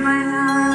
my love.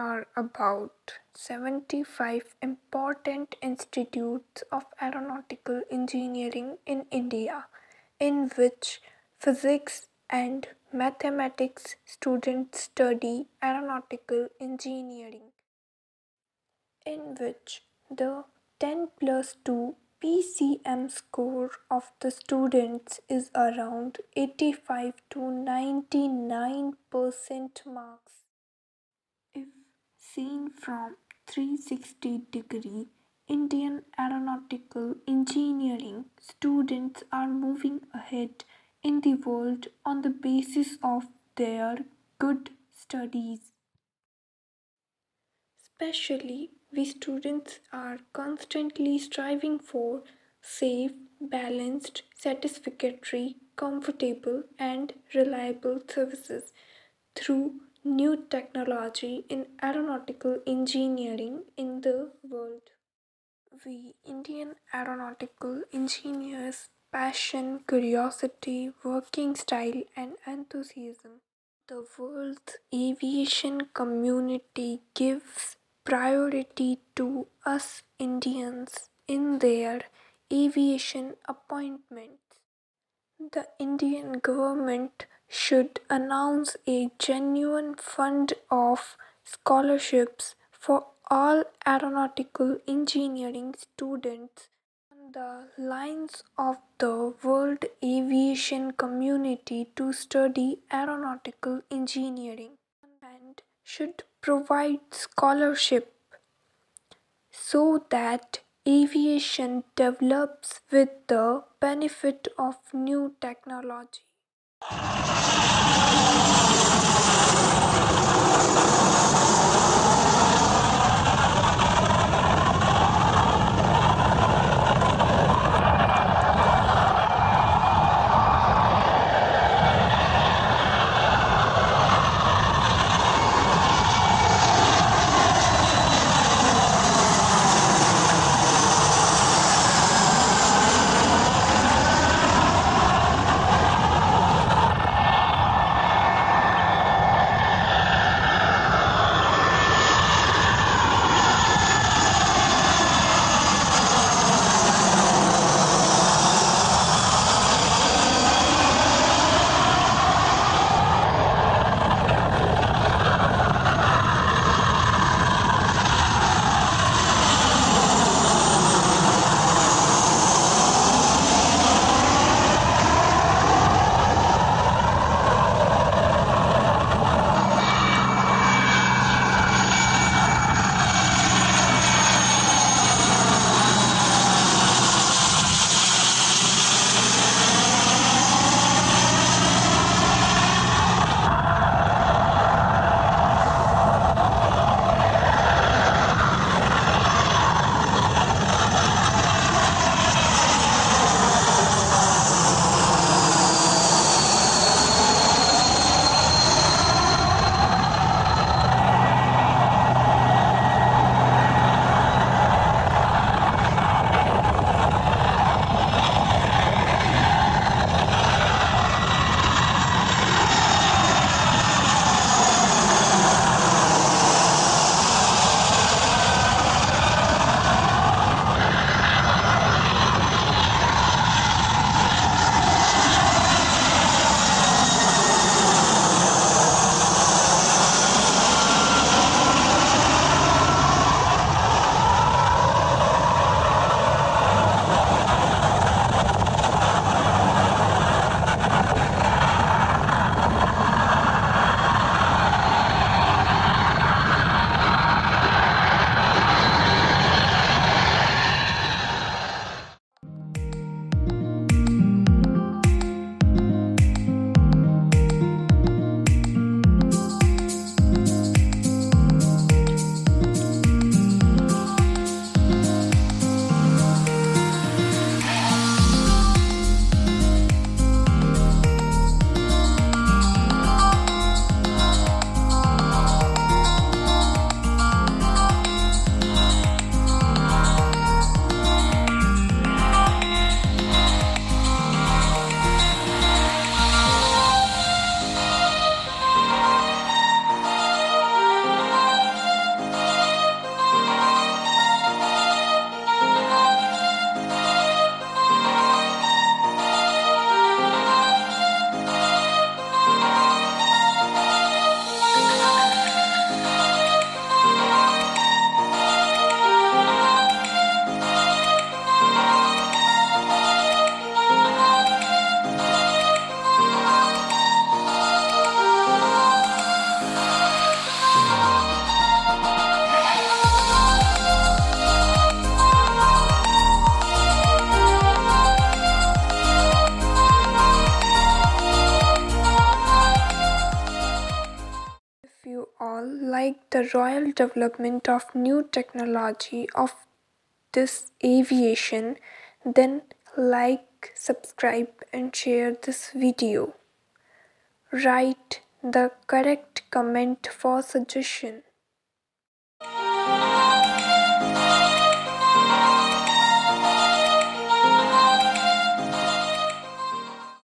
Are about 75 important institutes of aeronautical engineering in India in which physics and mathematics students study aeronautical engineering in which the 10 plus 2 PCM score of the students is around 85 to 99 percent marks. Seen from 360 degree, Indian aeronautical engineering students are moving ahead in the world on the basis of their good studies. Especially, we students are constantly striving for safe, balanced, satisfactory, comfortable, and reliable services through new technology in aeronautical engineering in the world. We Indian aeronautical engineers' passion, curiosity, working style, and enthusiasm. The world's aviation community gives priority to us Indians in their aviation appointments. The Indian government should announce a genuine fund of scholarships for all aeronautical engineering students on the lines of the world aviation community to study aeronautical engineering and should provide scholarship so that aviation develops with the benefit of new technology. you like the royal development of new technology of this aviation, then like, subscribe and share this video. Write the correct comment for suggestion.